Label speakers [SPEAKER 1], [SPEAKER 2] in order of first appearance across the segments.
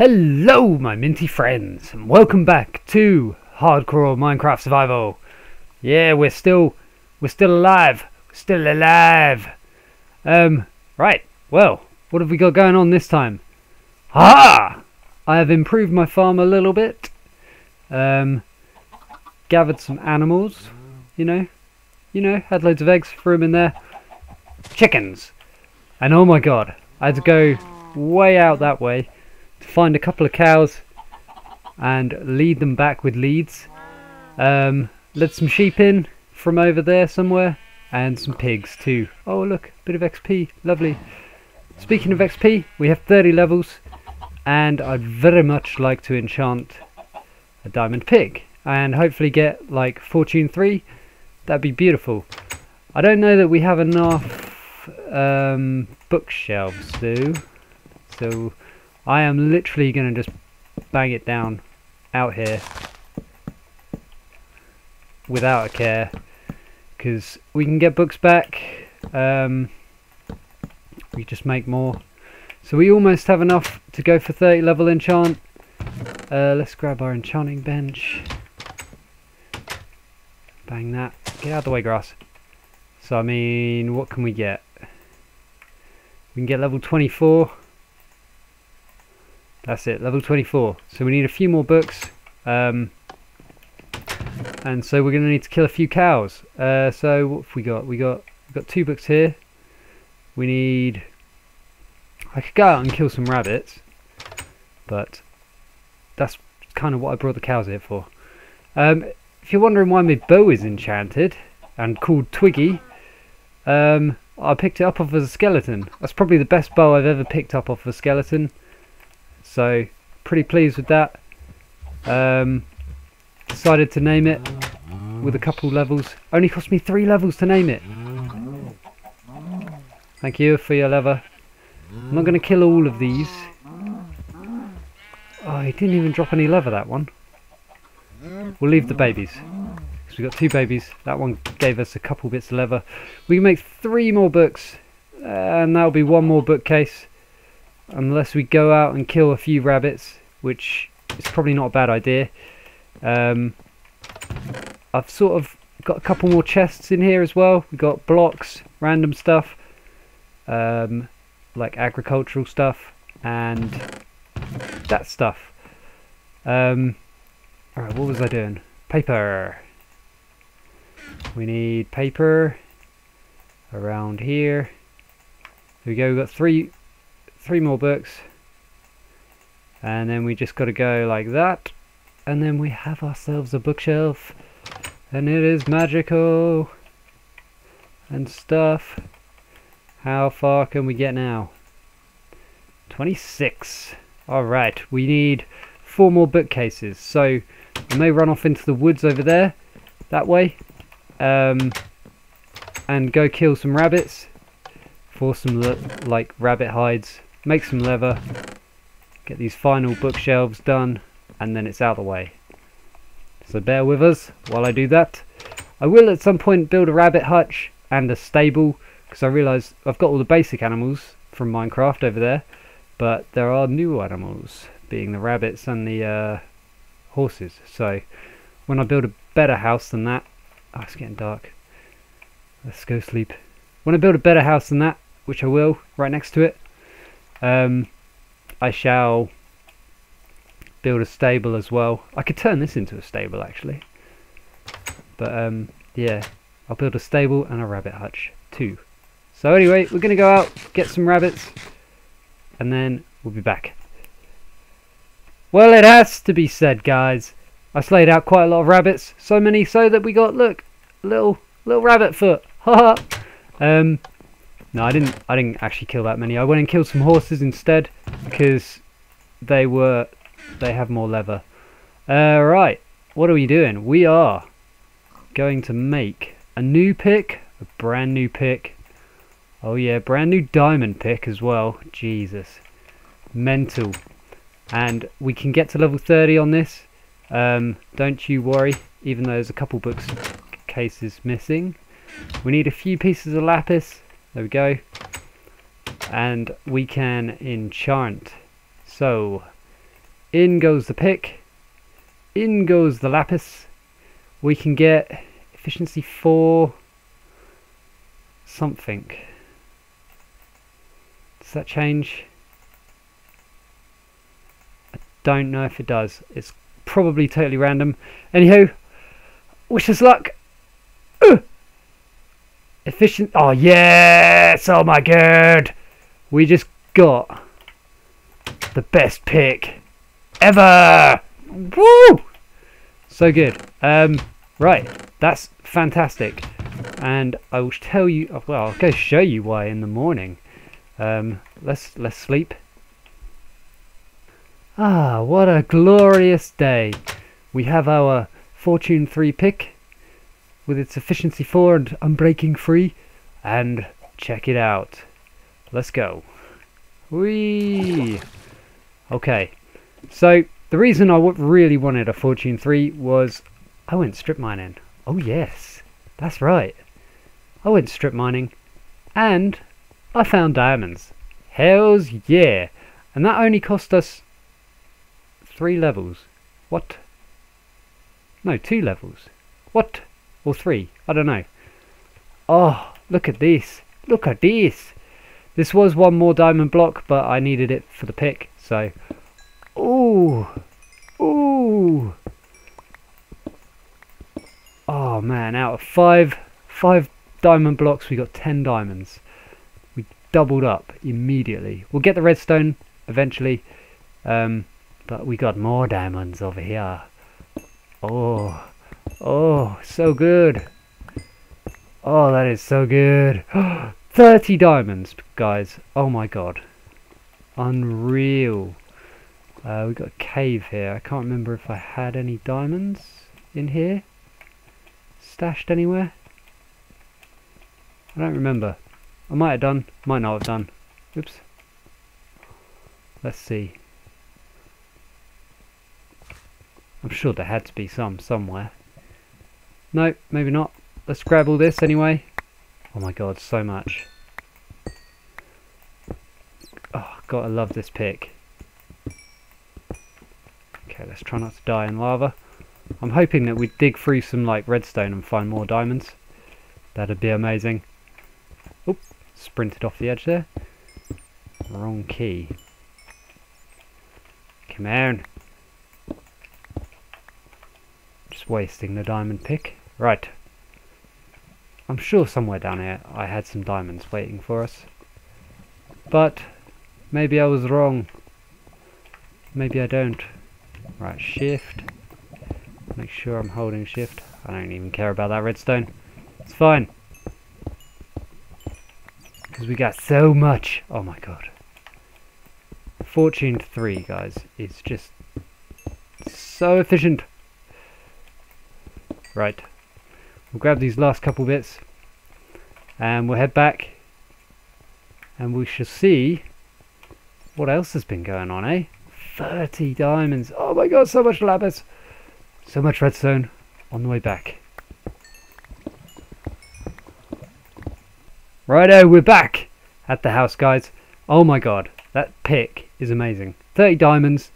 [SPEAKER 1] Hello, my minty friends, and welcome back to Hardcore Minecraft Survival. Yeah, we're still, we're still alive. We're still alive. Um, right. Well, what have we got going on this time? Ah! I have improved my farm a little bit. Um, gathered some animals. You know, you know, had loads of eggs, threw them in there. Chickens. And oh my god, I had to go way out that way find a couple of cows and lead them back with leads. Um, led some sheep in from over there somewhere and some pigs too. Oh look, a bit of XP, lovely. Speaking of XP, we have 30 levels and I'd very much like to enchant a diamond pick and hopefully get like fortune 3. That'd be beautiful. I don't know that we have enough um, bookshelves though. So I am literally going to just bang it down out here without a care because we can get books back um, we just make more. So we almost have enough to go for 30 level enchant. Uh, let's grab our enchanting bench. Bang that. Get out of the way grass. So I mean what can we get? We can get level 24 that's it, level 24. So we need a few more books. Um, and so we're going to need to kill a few cows. Uh, so what have we got? We got we got two books here. We need. I could go out and kill some rabbits, but that's kind of what I brought the cows here for. Um, if you're wondering why my bow is enchanted and called Twiggy, um, I picked it up off of a skeleton. That's probably the best bow I've ever picked up off of a skeleton. So pretty pleased with that. Um, decided to name it with a couple levels. Only cost me three levels to name it. Thank you for your lever. I'm not going to kill all of these. Oh, he didn't even drop any lever, that one. We'll leave the babies. Because we've got two babies. That one gave us a couple bits of leather. We can make three more books. And that'll be one more bookcase unless we go out and kill a few rabbits, which is probably not a bad idea. Um, I've sort of got a couple more chests in here as well. We've got blocks, random stuff, um, like agricultural stuff, and that stuff. Um, Alright, what was I doing? Paper. We need paper around here. There we go, we've got three three more books. And then we just got to go like that. And then we have ourselves a bookshelf. And it is magical. And stuff. How far can we get now? 26 alright we need four more bookcases. So I may run off into the woods over there that way. Um, and go kill some rabbits. For some like rabbit hides make some leather, get these final bookshelves done, and then it's out of the way. So bear with us while I do that. I will at some point build a rabbit hutch and a stable, because I realise I've got all the basic animals from Minecraft over there, but there are new animals, being the rabbits and the uh, horses. So when I build a better house than that, oh, it's getting dark. Let's go sleep. When I build a better house than that, which I will, right next to it, um, I shall build a stable as well. I could turn this into a stable actually. But um, yeah, I'll build a stable and a rabbit hutch too. So anyway, we're going to go out, get some rabbits, and then we'll be back. Well, it has to be said, guys. I slayed out quite a lot of rabbits. So many so that we got, look, little little rabbit foot. Ha um, no, I didn't. I didn't actually kill that many. I went and killed some horses instead because they were they have more leather. Uh, right, what are we doing? We are going to make a new pick, a brand new pick. Oh yeah, brand new diamond pick as well. Jesus, mental. And we can get to level 30 on this. Um, don't you worry, even though there's a couple books cases missing. We need a few pieces of lapis there we go. And we can enchant. So, In goes the pick. In goes the lapis. We can get efficiency 4 something. Does that change? I don't know if it does. It's probably totally random. Anyhow, wish us luck. Efficient. Oh, yes! Oh my god! We just got the best pick ever! Woo! So good. Um, right, that's fantastic. And I will tell you, well, I'll go show you why in the morning. Um, let's let's sleep. Ah, what a glorious day! We have our Fortune 3 pick with its efficiency 4 and unbreaking free. And check it out. Let's go. Whee! Okay, so the reason I really wanted a Fortune 3 was I went strip mining. Oh yes, that's right. I went strip mining and I found diamonds. Hells yeah! And that only cost us three levels. What? No, two levels. What? Or three? I don't know. Oh, look at this. Look at this. This was one more diamond block, but I needed it for the pick, so... Ooh! Ooh! Oh man, out of five, five diamond blocks, we got ten diamonds. We doubled up immediately. We'll get the redstone eventually. Um, but we got more diamonds over here. Oh, oh, so good. Oh, that is so good. 30 diamonds, guys. Oh my god. Unreal. Uh, we got a cave here. I can't remember if I had any diamonds in here. Stashed anywhere? I don't remember. I might have done. Might not have done. Oops. Let's see. I'm sure there had to be some somewhere. No, maybe not. Let's grab all this anyway. Oh my god, so much. Oh, god, I love this pick. Okay, let's try not to die in lava. I'm hoping that we dig through some like redstone and find more diamonds. That'd be amazing. Oop, sprinted off the edge there. Wrong key. Come on. Just wasting the diamond pick. Right. I'm sure somewhere down here I had some diamonds waiting for us. But maybe I was wrong. Maybe I don't. Right, shift. Make sure I'm holding shift. I don't even care about that redstone. It's fine. Because we got so much. Oh my god. Fortune 3, guys, is just so efficient. Right. We'll grab these last couple bits and we'll head back and we shall see what else has been going on, eh? 30 diamonds. Oh my god, so much lapis. So much redstone on the way back. Righto, we're back at the house, guys. Oh my god, that pick is amazing. 30 diamonds,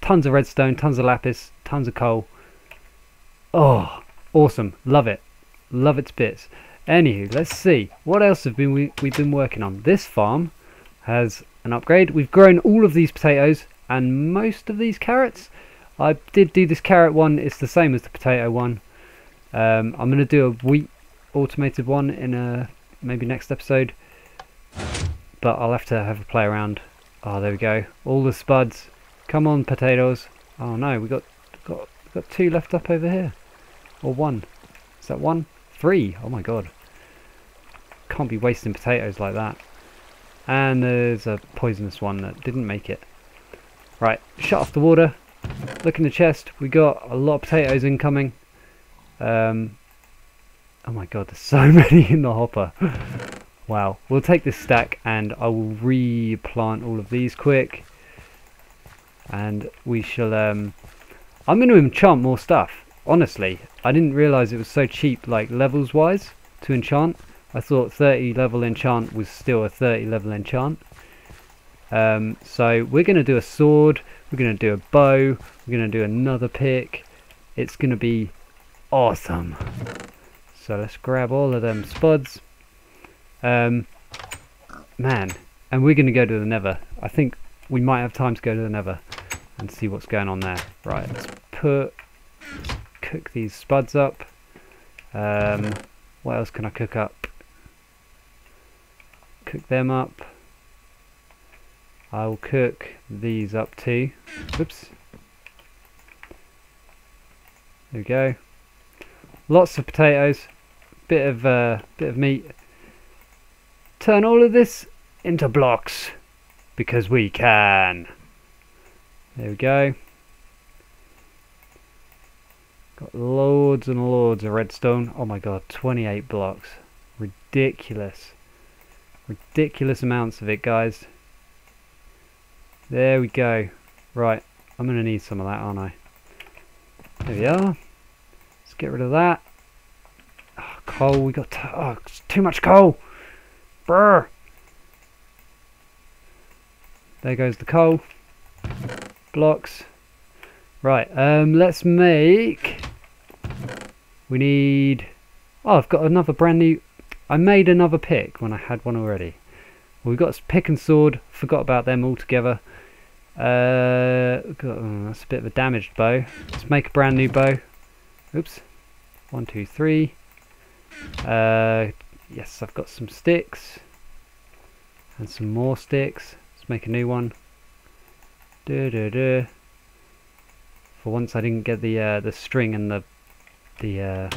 [SPEAKER 1] tons of redstone, tons of lapis, tons of coal. Oh, Awesome. Love it. Love its bits. Anywho, let's see. What else have been we, we've been working on? This farm has an upgrade. We've grown all of these potatoes and most of these carrots. I did do this carrot one. It's the same as the potato one. Um, I'm going to do a wheat automated one in a maybe next episode. But I'll have to have a play around. Oh, there we go. All the spuds. Come on, potatoes. Oh no, we got got got two left up over here. Or one. Is that one? Three. Oh my god. Can't be wasting potatoes like that. And there's a poisonous one that didn't make it. Right, shut off the water. Look in the chest. We got a lot of potatoes incoming. Um, oh my god, there's so many in the hopper. wow. We'll take this stack and I will replant all of these quick. And we shall... Um, I'm going to enchant more stuff honestly, I didn't realise it was so cheap, like levels wise, to enchant. I thought 30 level enchant was still a 30 level enchant. Um, so we're going to do a sword, we're going to do a bow, we're going to do another pick. It's going to be awesome. So let's grab all of them spuds. Um, man, and we're going to go to the nether. I think we might have time to go to the nether and see what's going on there. Right, let's put, cook these spuds up. Um, what else can I cook up? Cook them up. I will cook these up too. Whoops. There we go. Lots of potatoes. Bit of uh, bit of meat. Turn all of this into blocks because we can. There we go. Got loads and loads of redstone. Oh my god, 28 blocks. Ridiculous. Ridiculous amounts of it, guys. There we go. Right, I'm going to need some of that, aren't I? There we are. Let's get rid of that. Oh, coal, we got oh, too much coal. Brr. There goes the coal. Blocks. Right, um, let's make... We need... Oh, I've got another brand new... I made another pick when I had one already. Well, we've got pick and sword. Forgot about them altogether. Uh, got, oh, that's a bit of a damaged bow. Let's make a brand new bow. Oops. One, two, three. Uh, yes, I've got some sticks. And some more sticks. Let's make a new one. Duh, duh, duh. For once I didn't get the uh, the string and the the uh,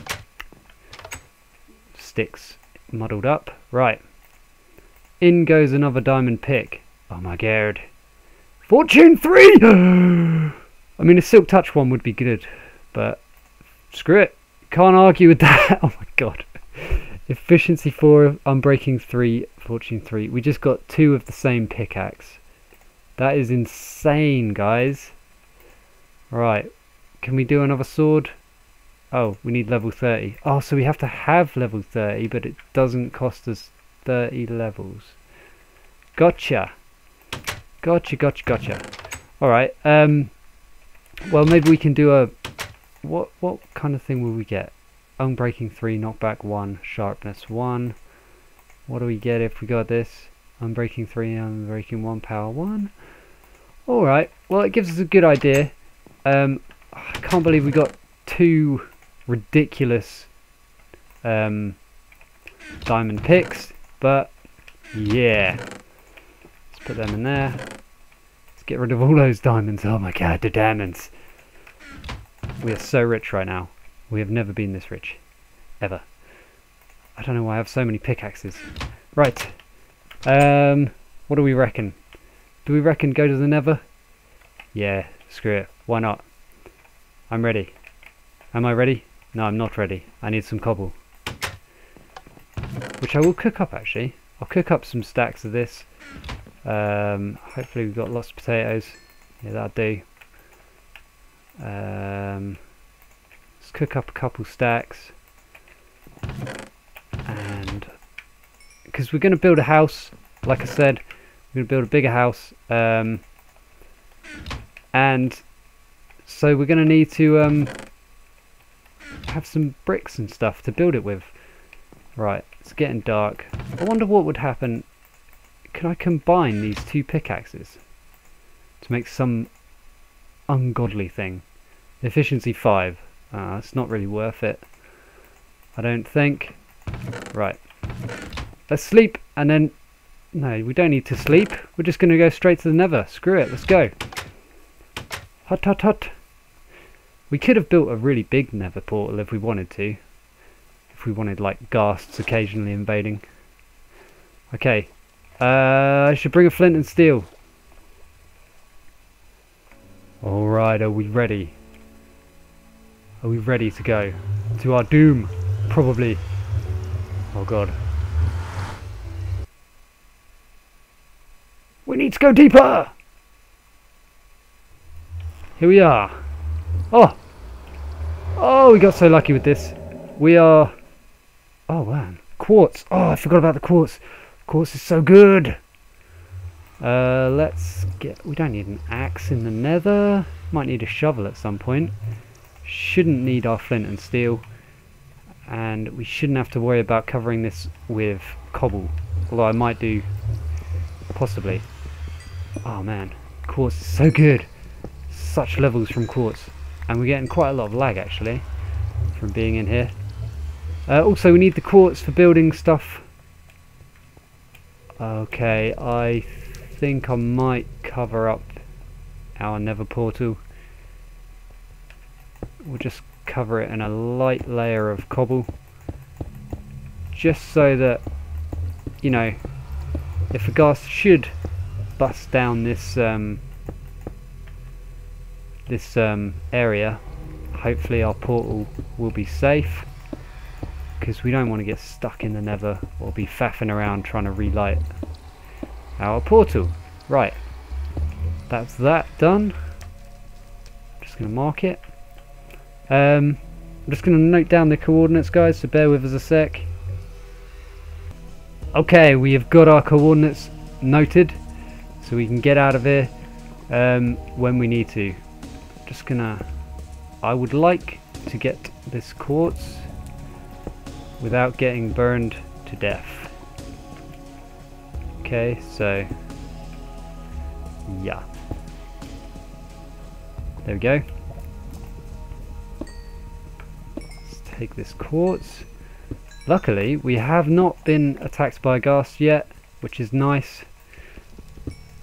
[SPEAKER 1] sticks muddled up. Right. In goes another diamond pick. Oh my god. Fortune 3! I mean, a Silk Touch one would be good, but screw it. Can't argue with that. oh my god. Efficiency 4, Unbreaking 3, Fortune 3. We just got two of the same pickaxe. That is insane, guys. Right. Can we do another sword? Oh, we need level 30. Oh, so we have to have level 30, but it doesn't cost us 30 levels. Gotcha. Gotcha, gotcha, gotcha. Alright, um, well maybe we can do a, what what kind of thing will we get? Unbreaking 3, knockback 1, sharpness 1. What do we get if we got this? Unbreaking 3, unbreaking 1, power 1. Alright, well it gives us a good idea. Um, I can't believe we got two ridiculous um, diamond picks, but yeah. Let's put them in there. Let's get rid of all those diamonds. Oh my god, the diamonds. We are so rich right now. We have never been this rich. Ever. I don't know why I have so many pickaxes. Right. Um, what do we reckon? Do we reckon go to the nether? Yeah, screw it. Why not? I'm ready. Am I ready? No, I'm not ready. I need some cobble. Which I will cook up actually. I'll cook up some stacks of this. Um, hopefully we've got lots of potatoes. Yeah, that'll do. Um, let's cook up a couple stacks. And because we're going to build a house, like I said, we're going to build a bigger house. Um, and so we're going to need to um, have some bricks and stuff to build it with. Right, it's getting dark. I wonder what would happen. Can I combine these two pickaxes to make some ungodly thing? Efficiency 5. Uh, it's not really worth it. I don't think. Right. Let's sleep and then... No, we don't need to sleep. We're just going to go straight to the nether. Screw it, let's go. Hut hut hut. We could have built a really big nether portal if we wanted to. If we wanted like ghasts occasionally invading. Okay. Uh, I should bring a flint and steel. Alright, are we ready? Are we ready to go? To our doom? Probably. Oh god. We need to go deeper! Here we are. Oh! Oh, we got so lucky with this. We are... Oh, man. Quartz. Oh, I forgot about the quartz. Quartz is so good. Uh, let's get. We don't need an axe in the nether. Might need a shovel at some point. Shouldn't need our flint and steel. And we shouldn't have to worry about covering this with cobble. Although I might do. Possibly. Oh man. Quartz is so good. Such levels from quartz. And we're getting quite a lot of lag actually. From being in here. Uh, also we need the quartz for building stuff. Okay, I think I might cover up our nether portal. We'll just cover it in a light layer of cobble. Just so that, you know, if a ghast should bust down this um, this um, area, hopefully our portal will be safe because we don't want to get stuck in the nether or be faffing around trying to relight our portal. Right, that's that done. I'm Just going to mark it. Um, I'm just going to note down the coordinates, guys, so bear with us a sec. Okay, we have got our coordinates noted, so we can get out of here um, when we need to. Just gonna. I would like to get this quartz without getting burned to death. Okay, so yeah. There we go. Let's take this quartz. Luckily, we have not been attacked by a ghast yet, which is nice.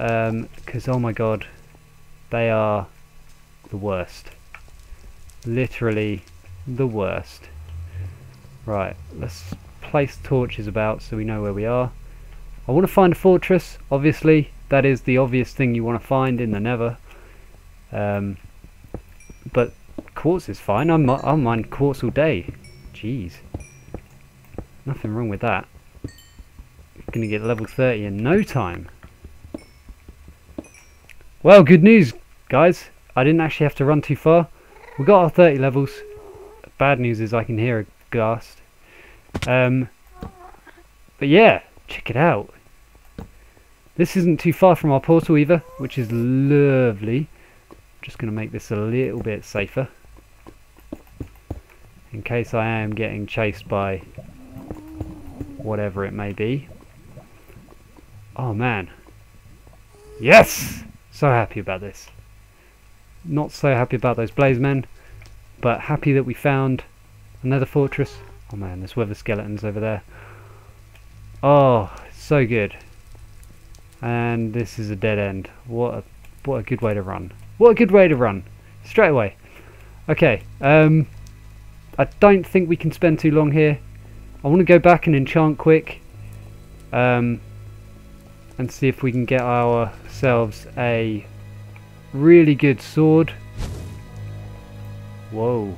[SPEAKER 1] Um, because, um, oh my god, they are the worst. Literally the worst. Right, let's place torches about so we know where we are. I want to find a fortress, obviously. That is the obvious thing you want to find in the Nether. Um, but quartz is fine. I'm, I'll mine quartz all day. Jeez. Nothing wrong with that. Gonna get level 30 in no time. Well, good news, guys. I didn't actually have to run too far. We got our 30 levels. Bad news is I can hear a ghast. Um, but yeah, check it out. This isn't too far from our portal either, which is lovely. Just going to make this a little bit safer. In case I am getting chased by whatever it may be. Oh man. Yes! So happy about this. Not so happy about those blaze men, but happy that we found another fortress. Oh man, there's wither skeletons over there. Oh, so good. And this is a dead end. What a what a good way to run. What a good way to run. Straight away. Okay, um I don't think we can spend too long here. I want to go back and enchant quick. Um and see if we can get ourselves a really good sword. Whoa.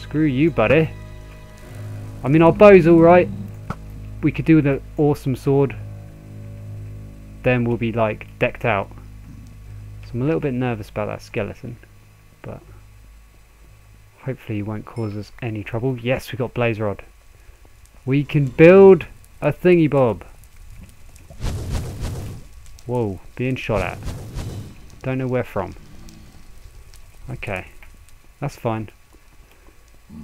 [SPEAKER 1] Screw you, buddy. I mean, our bow's alright. We could do with an awesome sword. Then we'll be, like, decked out. So I'm a little bit nervous about that skeleton. But hopefully he won't cause us any trouble. Yes, we got blaze rod. We can build a thingy bob. Whoa, being shot at. Don't know where from. Okay. That's fine.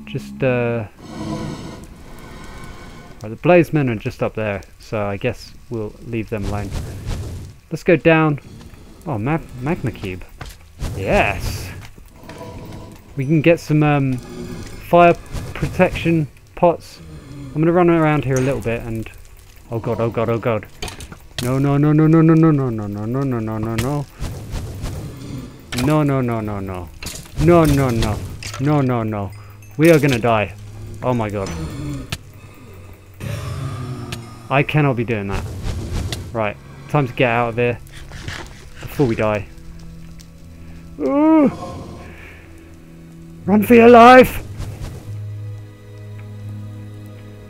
[SPEAKER 1] Just, uh... Right, the blaze men are just up there, so I guess we'll leave them alone. Let's go down. Oh, ma magma cube. Yes! We can get some um, fire protection pots. I'm going to run around here a little bit and... Oh god, oh god, oh god. No, no, no, no, no, no, no, no, no, no, no, no, no, no, no. No, no, no, no, no. No, no, no. No, no. We are gonna die. Oh my god. I cannot be doing that. Right. Time to get out of here. Before we die. Ooh! Run for your life!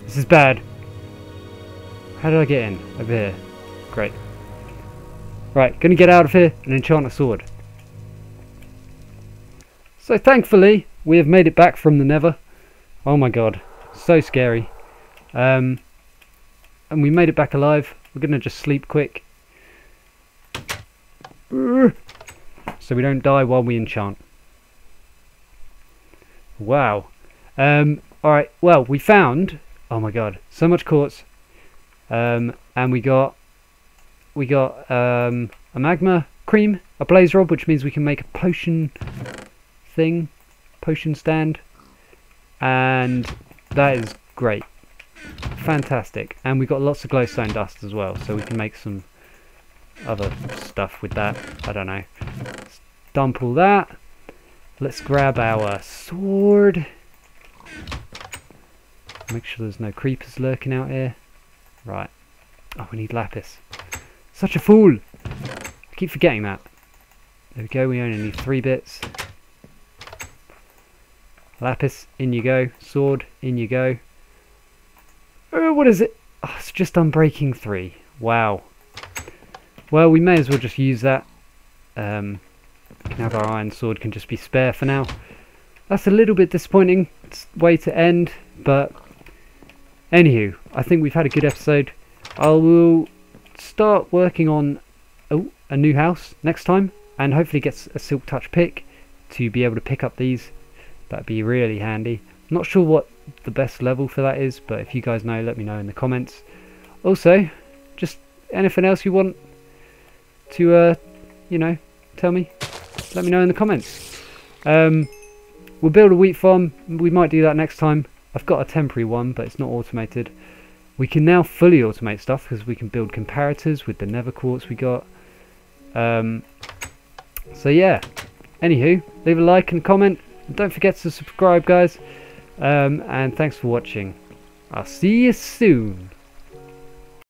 [SPEAKER 1] This is bad. How did I get in? Over here. Great. Right, gonna get out of here and enchant a sword. So thankfully, we have made it back from the Nether. Oh my god, so scary. Um, and we made it back alive. We're going to just sleep quick. So we don't die while we enchant. Wow. Um, alright, well, we found... Oh my god, so much quartz. Um, and we got... We got um, a magma cream, a blaze rod, which means we can make a potion thing. Potion stand. And that is great. Fantastic. And we got lots of glowstone dust as well, so we can make some other stuff with that. I don't know. Let's dump all that. Let's grab our sword. Make sure there's no creepers lurking out here. Right. Oh, we need lapis. Such a fool! I keep forgetting that. There we go, we only need three bits. Lapis, in you go. Sword, in you go. Oh, what is it? Oh, it's just Unbreaking 3. Wow. Well, we may as well just use that. Um, have our iron sword, can just be spare for now. That's a little bit disappointing way to end, but anywho, I think we've had a good episode. I will start working on oh, a new house next time, and hopefully get a silk touch pick to be able to pick up these. That'd be really handy. Not sure what the best level for that is, but if you guys know, let me know in the comments. Also, just anything else you want to, uh, you know, tell me, let me know in the comments. Um, we'll build a wheat farm. We might do that next time. I've got a temporary one, but it's not automated. We can now fully automate stuff because we can build comparators with the nether quartz we got. Um, so yeah. Anywho, leave a like and comment. And don't forget to subscribe, guys. Um, and thanks for watching. I'll see you soon.